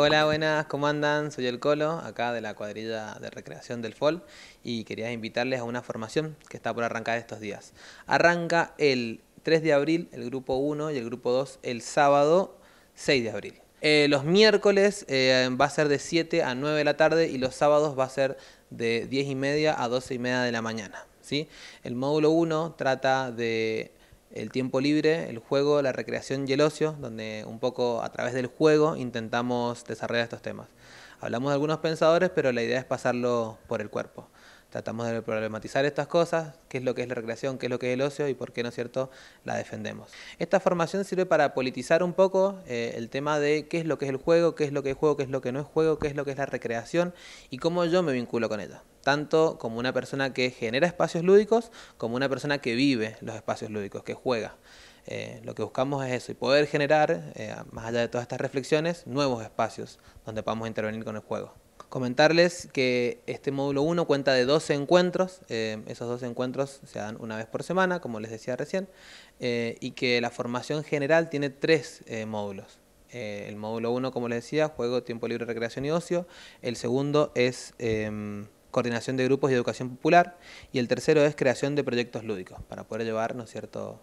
Hola, buenas, ¿cómo andan? Soy el Colo, acá de la cuadrilla de recreación del FOL y quería invitarles a una formación que está por arrancar estos días. Arranca el 3 de abril el grupo 1 y el grupo 2 el sábado 6 de abril. Eh, los miércoles eh, va a ser de 7 a 9 de la tarde y los sábados va a ser de 10 y media a 12 y media de la mañana. ¿sí? El módulo 1 trata de el tiempo libre, el juego, la recreación y el ocio, donde un poco a través del juego intentamos desarrollar estos temas. Hablamos de algunos pensadores, pero la idea es pasarlo por el cuerpo. Tratamos de problematizar estas cosas, qué es lo que es la recreación, qué es lo que es el ocio y por qué, ¿no es cierto?, la defendemos. Esta formación sirve para politizar un poco eh, el tema de qué es lo que es el juego, qué es lo que es juego, qué es lo que no es juego, qué es lo que es la recreación y cómo yo me vinculo con ella tanto como una persona que genera espacios lúdicos, como una persona que vive los espacios lúdicos, que juega. Eh, lo que buscamos es eso, y poder generar, eh, más allá de todas estas reflexiones, nuevos espacios donde podamos intervenir con el juego. Comentarles que este módulo 1 cuenta de 12 encuentros, eh, esos 12 encuentros se dan una vez por semana, como les decía recién, y que la formación general tiene tres módulos. el módulo 1, como les decía, juego, tiempo libre, recreación y ocio. El segundo es em, coordinación de grupos y educación popular, y el tercero es creación de proyectos lúdicos, para poder llevar, ¿no es cierto?,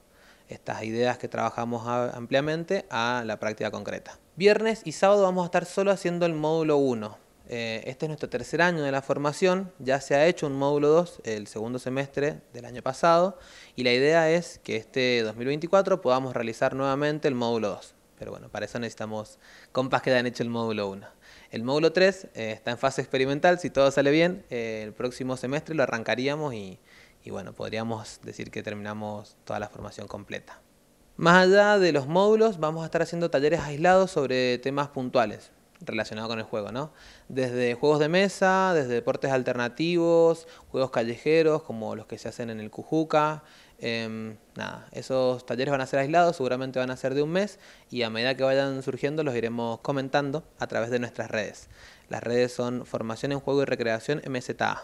estas ideas que trabajamos ampliamente a la práctica concreta. Viernes y sábado vamos a estar solo haciendo el módulo 1. Eh, este es nuestro tercer año de la formación, ya se ha hecho un módulo 2 el segundo semestre del año pasado y la idea es que este 2024 podamos realizar nuevamente el módulo 2. Pero bueno, para eso necesitamos compas que hayan hecho el módulo 1. El módulo 3 eh, está en fase experimental, si todo sale bien, eh, el próximo semestre lo arrancaríamos y, bueno, podríamos decir que terminamos toda la formación completa. Más allá de los módulos, vamos a estar haciendo talleres aislados sobre temas puntuales relacionados con el juego, ¿no? Desde juegos de mesa, desde deportes alternativos, juegos callejeros como los que se hacen en el Cujuca, Em, nada, esos talleres van a ser aislados, seguramente van a ser de un mes y a medida que vayan surgiendo los iremos comentando a través de nuestras redes. Las redes son Formación en Juego y Recreación MZA.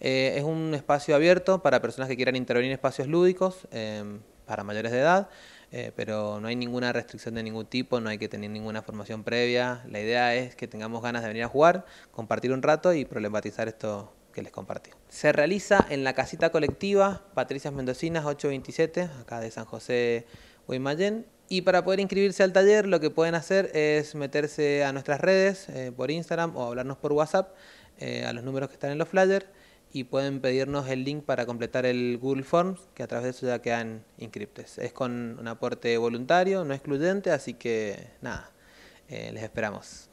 Eh, es un espacio abierto para personas que quieran intervenir en espacios lúdicos em, para mayores de edad, eh, pero no hay ninguna restricción de ningún tipo, no hay que tener ninguna formación previa. La idea es que tengamos ganas de venir a jugar, compartir un rato y problematizar esto que les compartí. Se realiza en la casita colectiva Patricias Mendocinas 827, acá de San José Guaymallén. Y para poder inscribirse al taller lo que pueden hacer es meterse a nuestras redes eh, por Instagram o hablarnos por WhatsApp eh, a los números que están en los flyers y pueden pedirnos el link para completar el Google Forms, que a través de eso ya quedan inscriptos. Es con un aporte voluntario, no excluyente, así que nada, eh, les esperamos.